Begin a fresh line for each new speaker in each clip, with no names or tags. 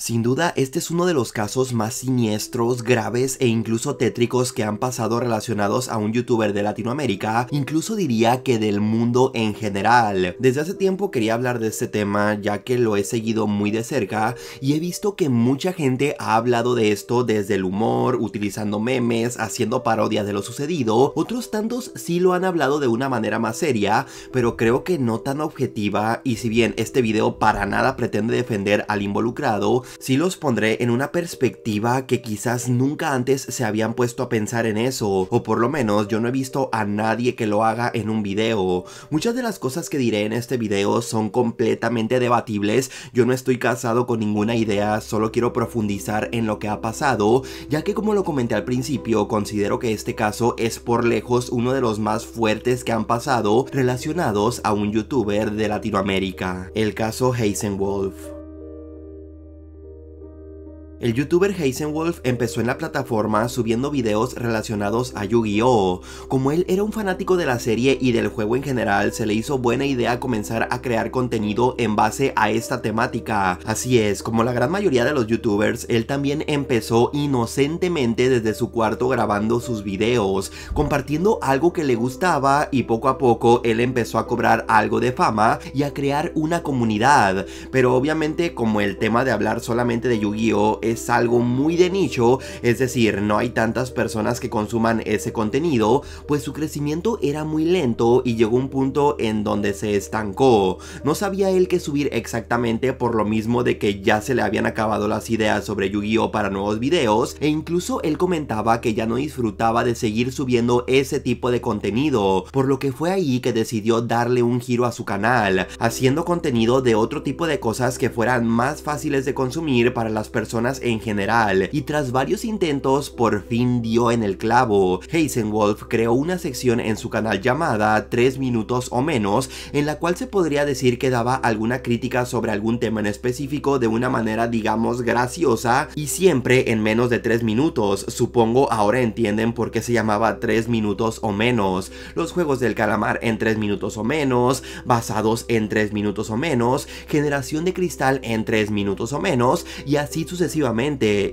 Sin duda, este es uno de los casos más siniestros, graves e incluso tétricos que han pasado relacionados a un youtuber de Latinoamérica, incluso diría que del mundo en general. Desde hace tiempo quería hablar de este tema ya que lo he seguido muy de cerca y he visto que mucha gente ha hablado de esto desde el humor, utilizando memes, haciendo parodias de lo sucedido, otros tantos sí lo han hablado de una manera más seria, pero creo que no tan objetiva y si bien este video para nada pretende defender al involucrado, sí los pondré en una perspectiva que quizás nunca antes se habían puesto a pensar en eso, o por lo menos yo no he visto a nadie que lo haga en un video. Muchas de las cosas que diré en este video son completamente debatibles, yo no estoy casado con ninguna idea, solo quiero profundizar en lo que ha pasado, ya que como lo comenté al principio, considero que este caso es por lejos uno de los más fuertes que han pasado relacionados a un youtuber de Latinoamérica, el caso Wolf. El youtuber Heisenwolf empezó en la plataforma subiendo videos relacionados a Yu-Gi-Oh! Como él era un fanático de la serie y del juego en general, se le hizo buena idea comenzar a crear contenido en base a esta temática. Así es, como la gran mayoría de los youtubers, él también empezó inocentemente desde su cuarto grabando sus videos, compartiendo algo que le gustaba y poco a poco él empezó a cobrar algo de fama y a crear una comunidad. Pero obviamente como el tema de hablar solamente de Yu-Gi-Oh! Es algo muy de nicho, es decir, no hay tantas personas que consuman ese contenido, pues su crecimiento era muy lento y llegó un punto en donde se estancó. No sabía él qué subir exactamente por lo mismo de que ya se le habían acabado las ideas sobre Yu-Gi-Oh para nuevos videos e incluso él comentaba que ya no disfrutaba de seguir subiendo ese tipo de contenido, por lo que fue ahí que decidió darle un giro a su canal, haciendo contenido de otro tipo de cosas que fueran más fáciles de consumir para las personas en general, y tras varios intentos por fin dio en el clavo. Heisenwolf creó una sección en su canal llamada 3 minutos o menos, en la cual se podría decir que daba alguna crítica sobre algún tema en específico de una manera digamos graciosa y siempre en menos de 3 minutos. Supongo ahora entienden por qué se llamaba 3 minutos o menos. Los juegos del calamar en 3 minutos o menos, basados en 3 minutos o menos, generación de cristal en 3 minutos o menos y así sucesivamente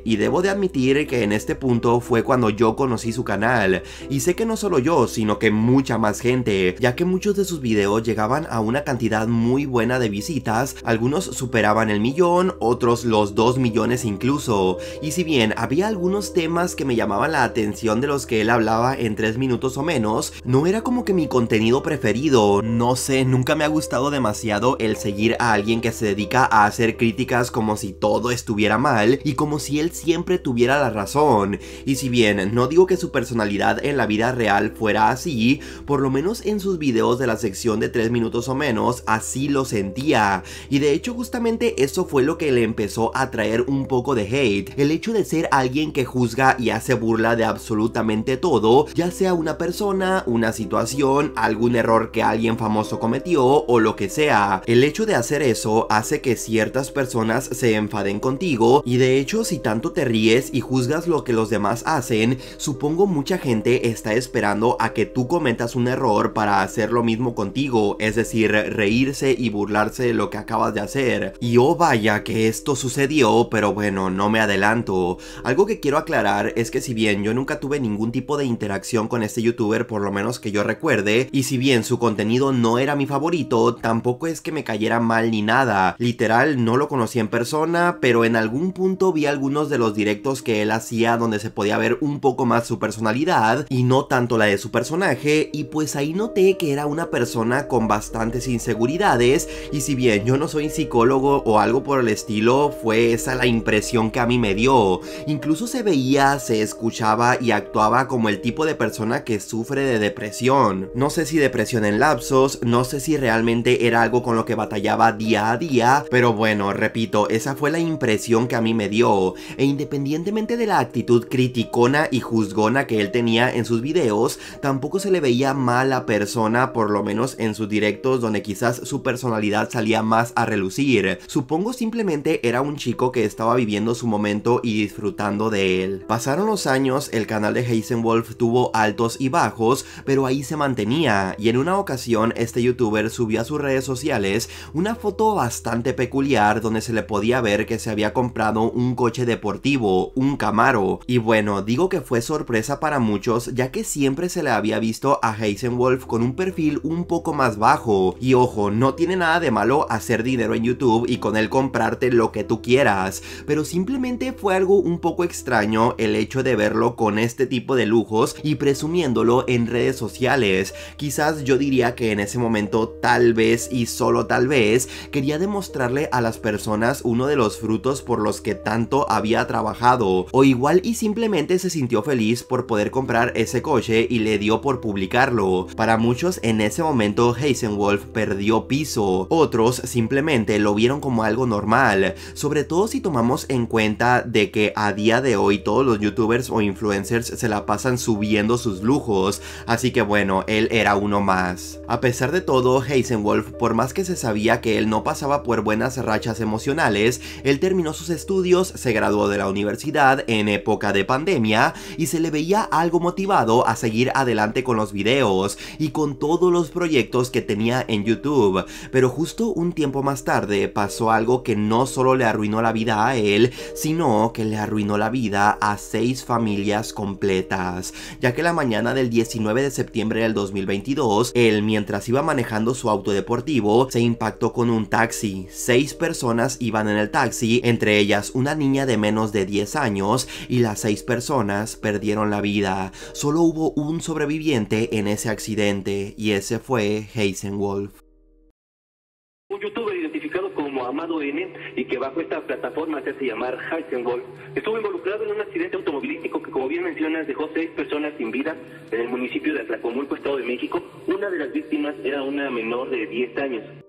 y debo de admitir que en este punto fue cuando yo conocí su canal. Y sé que no solo yo sino que mucha más gente ya que muchos de sus videos llegaban a una cantidad muy buena de visitas, algunos superaban el millón, otros los 2 millones incluso. Y si bien había algunos temas que me llamaban la atención de los que él hablaba en 3 minutos o menos, no era como que mi contenido preferido, no sé, nunca me ha gustado demasiado el seguir a alguien que se dedica a hacer críticas como si todo estuviera mal y como si él siempre tuviera la razón. Y si bien no digo que su personalidad en la vida real fuera así, por lo menos en sus videos de la sección de 3 minutos o menos, así lo sentía. Y de hecho justamente eso fue lo que le empezó a traer un poco de hate. El hecho de ser alguien que juzga y hace burla de absolutamente todo, ya sea una persona, una situación, algún error que alguien famoso cometió o lo que sea. El hecho de hacer eso hace que ciertas personas se enfaden contigo y de de hecho, si tanto te ríes y juzgas lo que los demás hacen, supongo mucha gente está esperando a que tú cometas un error para hacer lo mismo contigo, es decir, reírse y burlarse de lo que acabas de hacer. Y oh vaya que esto sucedió, pero bueno, no me adelanto. Algo que quiero aclarar es que si bien yo nunca tuve ningún tipo de interacción con este youtuber, por lo menos que yo recuerde, y si bien su contenido no era mi favorito, tampoco es que me cayera mal ni nada. Literal, no lo conocí en persona, pero en algún punto vi algunos de los directos que él hacía donde se podía ver un poco más su personalidad y no tanto la de su personaje y pues ahí noté que era una persona con bastantes inseguridades y si bien yo no soy psicólogo o algo por el estilo, fue esa la impresión que a mí me dio. Incluso se veía, se escuchaba y actuaba como el tipo de persona que sufre de depresión. No sé si depresión en lapsos, no sé si realmente era algo con lo que batallaba día a día, pero bueno, repito, esa fue la impresión que a mí me dio, e independientemente de la actitud criticona y juzgona que él tenía en sus videos, tampoco se le veía mala persona, por lo menos en sus directos donde quizás su personalidad salía más a relucir. Supongo simplemente era un chico que estaba viviendo su momento y disfrutando de él. Pasaron los años, el canal de Heisenwolf tuvo altos y bajos, pero ahí se mantenía, y en una ocasión este youtuber subió a sus redes sociales una foto bastante peculiar donde se le podía ver que se había comprado un coche deportivo, un Camaro, y bueno, digo que fue sorpresa para muchos ya que siempre se le había visto a Heisenwolf con un perfil un poco más bajo, y ojo, no tiene nada de malo hacer dinero en YouTube y con él comprarte lo que tú quieras, pero simplemente fue algo un poco extraño el hecho de verlo con este tipo de lujos y presumiéndolo en redes sociales. Quizás yo diría que en ese momento tal vez y solo tal vez quería demostrarle a las personas uno de los frutos por los que tanto había trabajado, o igual y simplemente se sintió feliz por poder comprar ese coche y le dio por publicarlo. Para muchos en ese momento Heisenwolf perdió piso, otros simplemente lo vieron como algo normal, sobre todo si tomamos en cuenta de que a día de hoy todos los youtubers o influencers se la pasan subiendo sus lujos, así que bueno, él era uno más. A pesar de todo, Heisenwolf, por más que se sabía que él no pasaba por buenas rachas emocionales, él terminó sus estudios, se graduó de la universidad en época de pandemia y se le veía algo motivado a seguir adelante con los videos y con todos los proyectos que tenía en YouTube, pero justo un tiempo más tarde pasó algo que no solo le arruinó la vida a él, sino que le arruinó la vida a seis familias completas, ya que la mañana del 19 de septiembre del 2022, él mientras iba manejando su auto deportivo, se impactó con un taxi. Seis personas iban en el taxi, entre ellas una niña de menos de 10 años, y las seis personas perdieron la vida. Solo hubo un sobreviviente en ese accidente, y ese fue Heisenwolf
un youtuber identificado como Amado N y que bajo esta plataforma se hace llamar Heisenwolf, estuvo involucrado en un accidente automovilístico que, como bien mencionas, dejó seis personas sin vida en el municipio de Atlacomulco, Estado de México. Una de las víctimas era una menor de 10 años.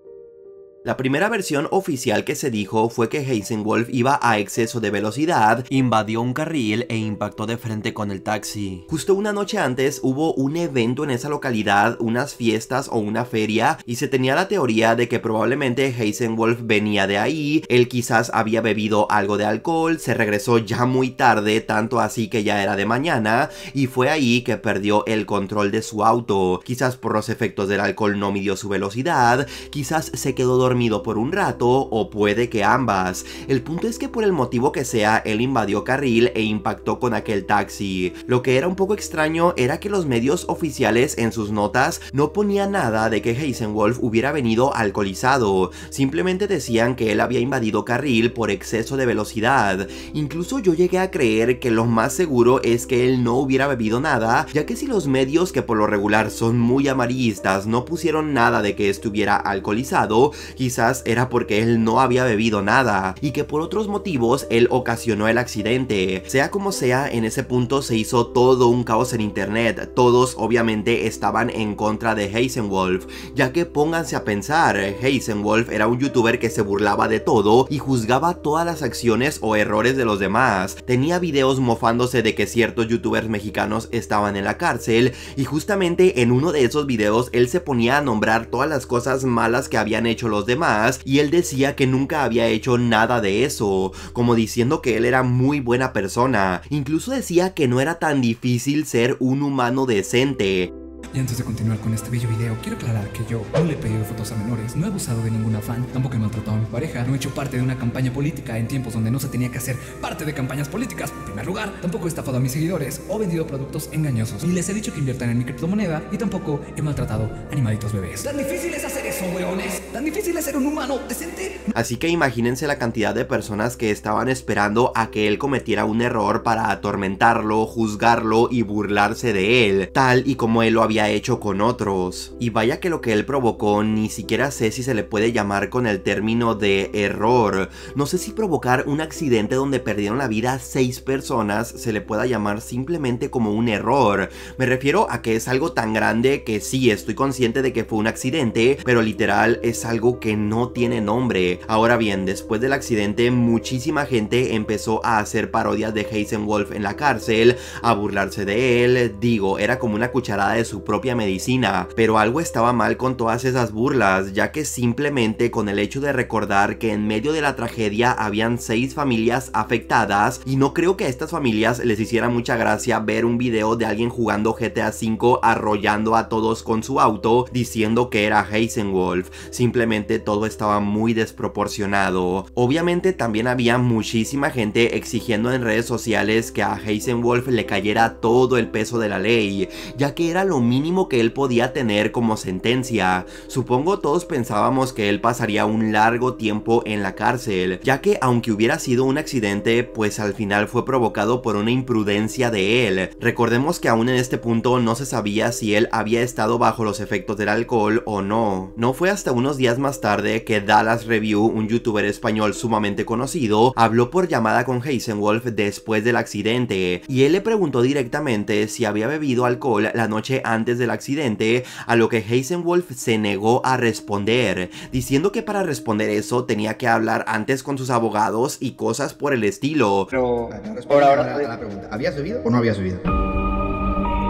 La primera versión oficial que se dijo fue que Heisenwolf iba a exceso de velocidad, invadió un carril e impactó de frente con el taxi. Justo una noche antes hubo un evento en esa localidad, unas fiestas o una feria, y se tenía la teoría de que probablemente Heisenwolf venía de ahí, él quizás había bebido algo de alcohol, se regresó ya muy tarde, tanto así que ya era de mañana, y fue ahí que perdió el control de su auto. Quizás por los efectos del alcohol no midió su velocidad, quizás se quedó dormido por un rato o puede que ambas. El punto es que por el motivo que sea, él invadió carril e impactó con aquel taxi. Lo que era un poco extraño era que los medios oficiales en sus notas no ponían nada de que Heisenwolf hubiera venido alcoholizado, simplemente decían que él había invadido carril por exceso de velocidad. Incluso yo llegué a creer que lo más seguro es que él no hubiera bebido nada, ya que si los medios que por lo regular son muy amarillistas no pusieron nada de que estuviera alcoholizado, quizás era porque él no había bebido nada y que por otros motivos él ocasionó el accidente. Sea como sea, en ese punto se hizo todo un caos en internet. Todos obviamente estaban en contra de Heisenwolf, ya que pónganse a pensar, Heisenwolf era un youtuber que se burlaba de todo y juzgaba todas las acciones o errores de los demás. Tenía videos mofándose de que ciertos youtubers mexicanos estaban en la cárcel y justamente en uno de esos videos él se ponía a nombrar todas las cosas malas que habían hecho los demás más y él decía que nunca había hecho nada de eso, como diciendo que él era muy buena persona. Incluso decía que no era tan difícil ser un humano decente.
Y antes de continuar con este bello video, quiero aclarar que yo no le he pedido fotos a menores, no he abusado de ninguna fan, tampoco he maltratado a mi pareja, no he hecho parte de una campaña política en tiempos donde no se tenía que hacer parte de campañas políticas. En primer lugar, tampoco he estafado a mis seguidores o vendido productos engañosos. Ni les he dicho que inviertan en mi criptomoneda y tampoco he maltratado animalitos bebés. ¿Tan difícil es hacer eso, weones? ¿Tan difícil es ser un humano decente?
Así que imagínense la cantidad de personas que estaban esperando a que él cometiera un error para atormentarlo, juzgarlo y burlarse de él, tal y como él lo había hecho con otros. Y vaya que lo que él provocó ni siquiera sé si se le puede llamar con el término de error. No sé si provocar un accidente donde perdieron la vida seis personas se le pueda llamar simplemente como un error. Me refiero a que es algo tan grande que sí, estoy consciente de que fue un accidente, pero literal es algo que no tiene nombre. Ahora bien, después del accidente muchísima gente empezó a hacer parodias de Heisenwolf en la cárcel, a burlarse de él, digo, era como una cucharada de su propia medicina, pero algo estaba mal con todas esas burlas, ya que simplemente con el hecho de recordar que en medio de la tragedia habían seis familias afectadas y no creo que a estas familias les hiciera mucha gracia ver un video de alguien jugando GTA V arrollando a todos con su auto diciendo que era Heisenwolf, simplemente todo estaba muy desproporcionado. Obviamente también había muchísima gente exigiendo en redes sociales que a Heisenwolf le cayera todo el peso de la ley, ya que era lo mínimo que él podía tener como sentencia. Supongo todos pensábamos que él pasaría un largo tiempo en la cárcel, ya que aunque hubiera sido un accidente, pues al final fue provocado por una imprudencia de él. Recordemos que aún en este punto no se sabía si él había estado bajo los efectos del alcohol o no. No fue hasta unos días más tarde que Dallas Review, un youtuber español sumamente conocido, habló por llamada con Heisenwolf después del accidente, y él le preguntó directamente si había bebido alcohol la noche antes del accidente, a lo que Heisenwolf se negó a responder, diciendo que para responder eso tenía que hablar antes con sus abogados y cosas por el estilo.
Pero
por ahora la, la pregunta, ¿habías bebido o no habías bebido?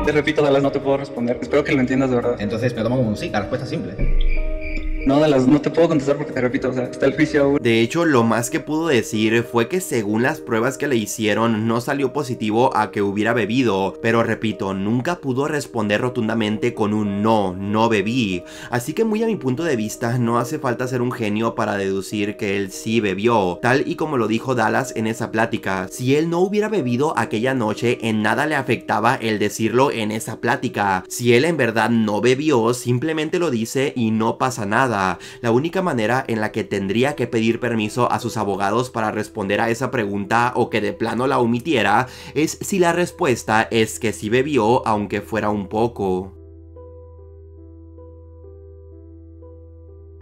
Te repito, Dallas, no te puedo responder. Espero que lo entiendas de verdad.
Entonces me tomo un sí, la respuesta es simple.
No, de no te puedo contestar porque te repito, o sea, está el juicio aún.
De hecho, lo más que pudo decir fue que según las pruebas que le hicieron, no salió positivo a que hubiera bebido. Pero repito, nunca pudo responder rotundamente con un no, no bebí. Así que muy a mi punto de vista, no hace falta ser un genio para deducir que él sí bebió. Tal y como lo dijo Dallas en esa plática. Si él no hubiera bebido aquella noche, en nada le afectaba el decirlo en esa plática. Si él en verdad no bebió, simplemente lo dice y no pasa nada. La única manera en la que tendría que pedir permiso a sus abogados para responder a esa pregunta o que de plano la omitiera es si la respuesta es que sí bebió aunque fuera un poco.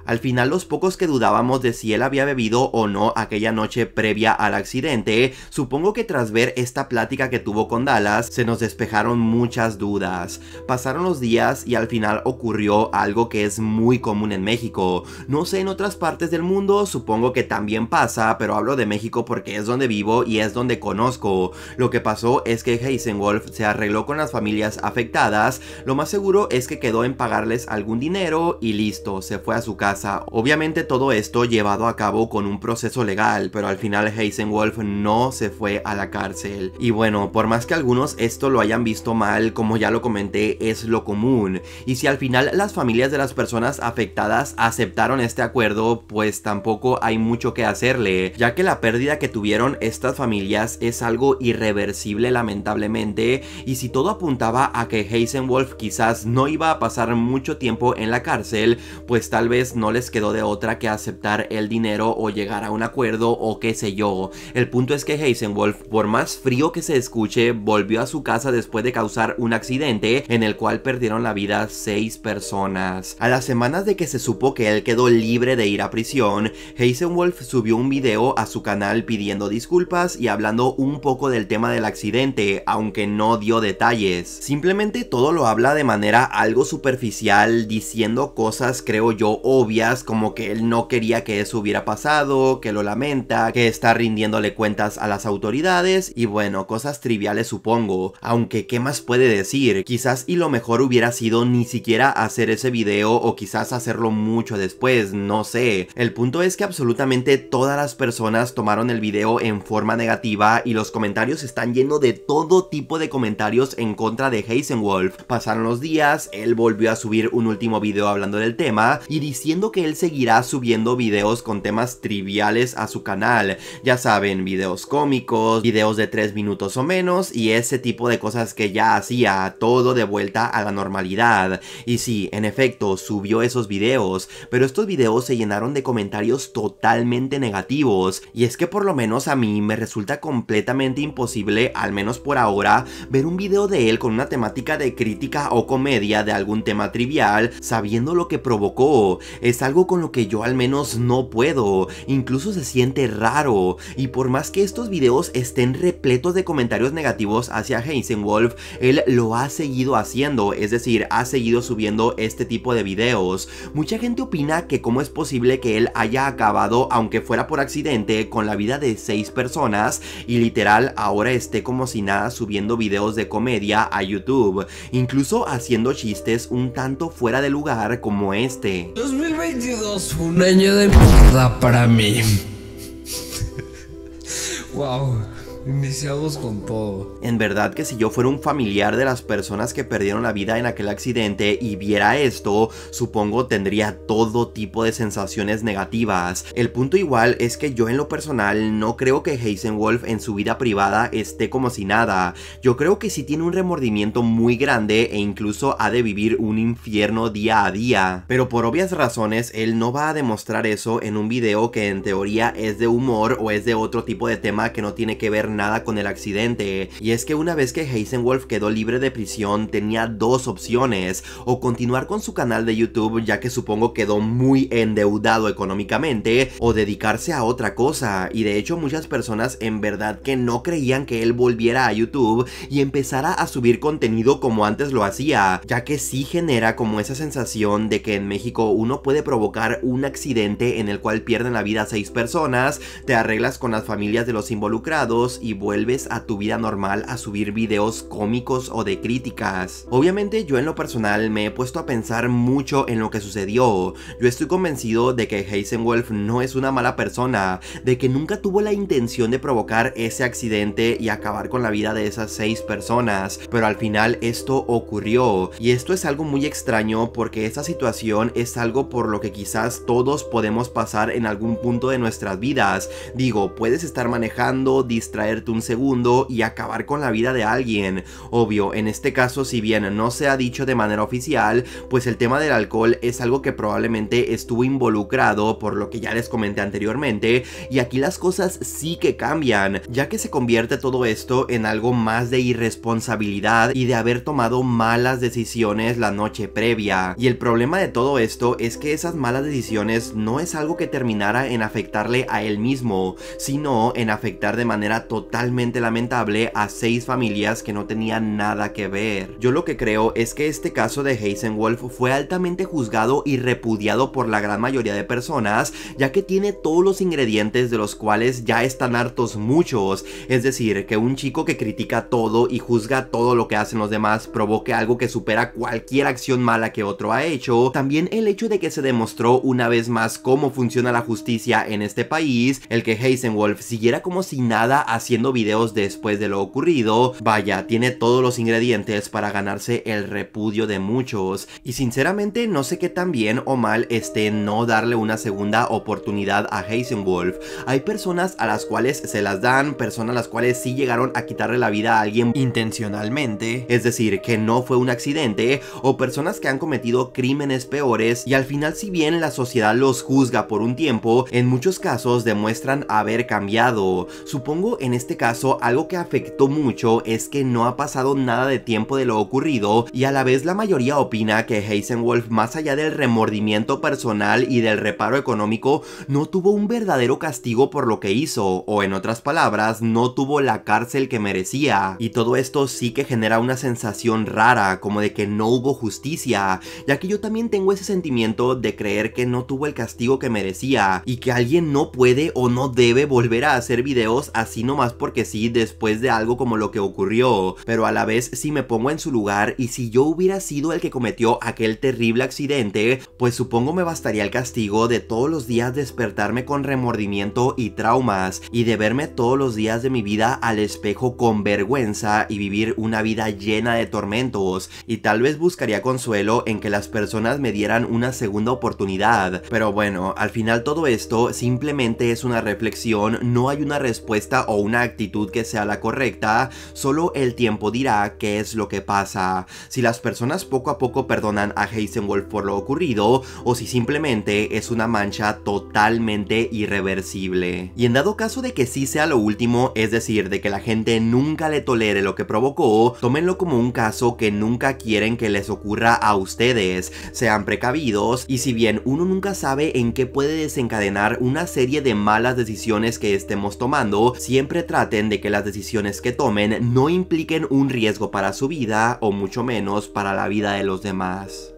Al final los pocos que dudábamos de si él había bebido o no aquella noche previa al accidente, supongo que tras ver esta plática que tuvo con Dallas, se nos despejaron muchas dudas. Pasaron los días y al final ocurrió algo que es muy común en México. No sé en otras partes del mundo, supongo que también pasa, pero hablo de México porque es donde vivo y es donde conozco. Lo que pasó es que Heisenwolf se arregló con las familias afectadas, lo más seguro es que quedó en pagarles algún dinero y listo, se fue a su casa Obviamente todo esto llevado a cabo con un proceso legal, pero al final Heisenwolf no se fue a la cárcel. Y bueno, por más que algunos esto lo hayan visto mal, como ya lo comenté, es lo común. Y si al final las familias de las personas afectadas aceptaron este acuerdo, pues tampoco hay mucho que hacerle, ya que la pérdida que tuvieron estas familias es algo irreversible lamentablemente, y si todo apuntaba a que Heisenwolf quizás no iba a pasar mucho tiempo en la cárcel, pues tal vez no no les quedó de otra que aceptar el dinero o llegar a un acuerdo o qué sé yo. El punto es que Heisenwolf, por más frío que se escuche, volvió a su casa después de causar un accidente en el cual perdieron la vida seis personas. A las semanas de que se supo que él quedó libre de ir a prisión, Heisenwolf subió un video a su canal pidiendo disculpas y hablando un poco del tema del accidente, aunque no dio detalles. Simplemente todo lo habla de manera algo superficial, diciendo cosas creo yo obvias como que él no quería que eso hubiera pasado, que lo lamenta, que está rindiéndole cuentas a las autoridades y bueno, cosas triviales supongo, aunque ¿qué más puede decir? Quizás y lo mejor hubiera sido ni siquiera hacer ese video o quizás hacerlo mucho después, no sé. El punto es que absolutamente todas las personas tomaron el video en forma negativa y los comentarios están llenos de todo tipo de comentarios en contra de Heisenwolf. Pasaron los días, él volvió a subir un último video hablando del tema y diciendo que él seguirá subiendo videos con temas triviales a su canal, ya saben, videos cómicos, videos de 3 minutos o menos y ese tipo de cosas que ya hacía, todo de vuelta a la normalidad. Y sí, en efecto, subió esos videos, pero estos videos se llenaron de comentarios totalmente negativos, y es que por lo menos a mí me resulta completamente imposible, al menos por ahora, ver un video de él con una temática de crítica o comedia de algún tema trivial, sabiendo lo que provocó. Algo con lo que yo al menos no puedo, incluso se siente raro, y por más que estos videos estén repletos de comentarios negativos hacia Heisenwolf, él lo ha seguido haciendo, es decir, ha seguido subiendo este tipo de videos. Mucha gente opina que cómo es posible que él haya acabado, aunque fuera por accidente, con la vida de 6 personas y literal ahora esté como si nada subiendo videos de comedia a YouTube, incluso haciendo chistes un tanto fuera de lugar como este.
2022 fue un año de mierda para mí. wow. Iniciamos con todo.
En verdad que si yo fuera un familiar de las personas que perdieron la vida en aquel accidente y viera esto, supongo tendría todo tipo de sensaciones negativas. El punto igual es que yo en lo personal no creo que Heisenwolf en su vida privada esté como si nada. Yo creo que sí tiene un remordimiento muy grande e incluso ha de vivir un infierno día a día. Pero por obvias razones él no va a demostrar eso en un video que en teoría es de humor o es de otro tipo de tema que no tiene que ver nada con el accidente. Y es que una vez que Heisenwolf quedó libre de prisión tenía dos opciones, o continuar con su canal de YouTube ya que supongo quedó muy endeudado económicamente, o dedicarse a otra cosa. Y de hecho muchas personas en verdad que no creían que él volviera a YouTube y empezara a subir contenido como antes lo hacía, ya que sí genera como esa sensación de que en México uno puede provocar un accidente en el cual pierden la vida seis personas, te arreglas con las familias de los involucrados y vuelves a tu vida normal a subir videos cómicos o de críticas. Obviamente yo en lo personal me he puesto a pensar mucho en lo que sucedió. Yo estoy convencido de que Heisenwolf no es una mala persona, de que nunca tuvo la intención de provocar ese accidente y acabar con la vida de esas seis personas, pero al final esto ocurrió. Y esto es algo muy extraño porque esta situación es algo por lo que quizás todos podemos pasar en algún punto de nuestras vidas. Digo, puedes estar manejando, distraer un segundo y acabar con la vida de alguien. Obvio, en este caso si bien no se ha dicho de manera oficial, pues el tema del alcohol es algo que probablemente estuvo involucrado por lo que ya les comenté anteriormente y aquí las cosas sí que cambian, ya que se convierte todo esto en algo más de irresponsabilidad y de haber tomado malas decisiones la noche previa. Y el problema de todo esto es que esas malas decisiones no es algo que terminara en afectarle a él mismo, sino en afectar de manera total totalmente lamentable a seis familias que no tenían nada que ver. Yo lo que creo es que este caso de Heisenwolf fue altamente juzgado y repudiado por la gran mayoría de personas, ya que tiene todos los ingredientes de los cuales ya están hartos muchos, es decir, que un chico que critica todo y juzga todo lo que hacen los demás provoque algo que supera cualquier acción mala que otro ha hecho, también el hecho de que se demostró una vez más cómo funciona la justicia en este país, el que Heisenwolf siguiera como si nada haciendo videos después de lo ocurrido, vaya, tiene todos los ingredientes para ganarse el repudio de muchos. Y sinceramente no sé qué tan bien o mal esté no darle una segunda oportunidad a Heisenwolf. Hay personas a las cuales se las dan, personas a las cuales sí llegaron a quitarle la vida a alguien intencionalmente, es decir, que no fue un accidente, o personas que han cometido crímenes peores y al final si bien la sociedad los juzga por un tiempo, en muchos casos demuestran haber cambiado. Supongo en este caso algo que afectó mucho es que no ha pasado nada de tiempo de lo ocurrido y a la vez la mayoría opina que Heisenwolf más allá del remordimiento personal y del reparo económico no tuvo un verdadero castigo por lo que hizo o en otras palabras no tuvo la cárcel que merecía. Y todo esto sí que genera una sensación rara como de que no hubo justicia ya que yo también tengo ese sentimiento de creer que no tuvo el castigo que merecía y que alguien no puede o no debe volver a hacer videos así nomás porque sí después de algo como lo que ocurrió, pero a la vez si me pongo en su lugar y si yo hubiera sido el que cometió aquel terrible accidente, pues supongo me bastaría el castigo de todos los días despertarme con remordimiento y traumas y de verme todos los días de mi vida al espejo con vergüenza y vivir una vida llena de tormentos y tal vez buscaría consuelo en que las personas me dieran una segunda oportunidad. Pero bueno, al final todo esto simplemente es una reflexión, no hay una respuesta o actitud que sea la correcta, solo el tiempo dirá qué es lo que pasa. Si las personas poco a poco perdonan a Heisenwolf por lo ocurrido o si simplemente es una mancha totalmente irreversible. Y en dado caso de que sí sea lo último, es decir, de que la gente nunca le tolere lo que provocó, tómenlo como un caso que nunca quieren que les ocurra a ustedes. Sean precavidos y si bien uno nunca sabe en qué puede desencadenar una serie de malas decisiones que estemos tomando, siempre traten de que las decisiones que tomen no impliquen un riesgo para su vida o mucho menos para la vida de los demás.